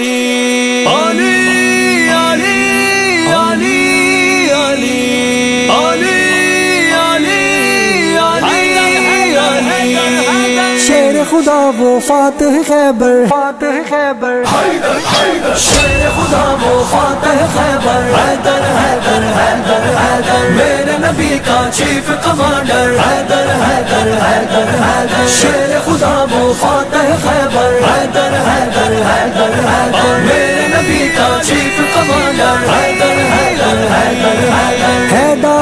علي. علي خدا وہ فاتح خیبر. فاتح خیبر. شیر خدا وہ فاتح خیبر. حیدر حیدر حیدر حیدر. میرے نبی کا چیف کمانڈر. حیدر حیدر حیدر حیدر. شیر خدا وہ فاتح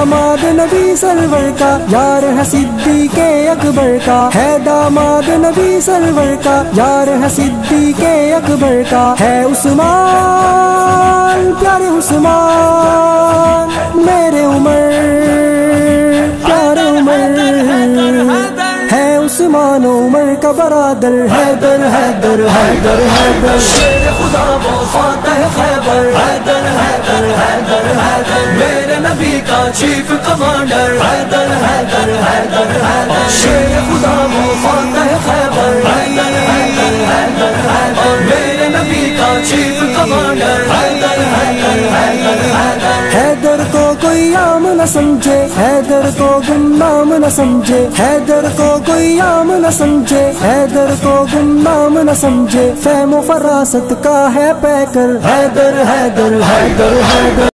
दामाद नबी सरवर का, यार है सिद्दी के अकबर का। है दामाद नबी सरवर का, यार है सिद्दी के अकबर का। है उस्मान, प्यारे उस्मान, मेरे उमर, प्यारे उमर। है उस्मान, उमर का बरादर, हैदर हैदर हैदर हैदर। शेर खुदा। هدر هدر میرے نبی کا چیف کمانڈر حیدر حیدر حیدر حیدر شیر خدا هدر هدر خیبر حیدر حیدر حیدر حیدر میرے نبی کا چیف کمانڈر حیدر حیدر حیدر حیدر حیدر کو کوئی عام نہ سمجھے حیدر کو گمنام نہ سمجھے حیدر کو کوئی عام نہ سمجھے حیدر کو گمنام نہ سمجھے فہم و فراست کا ہے پیکر حیدر حیدر حیدر حیدر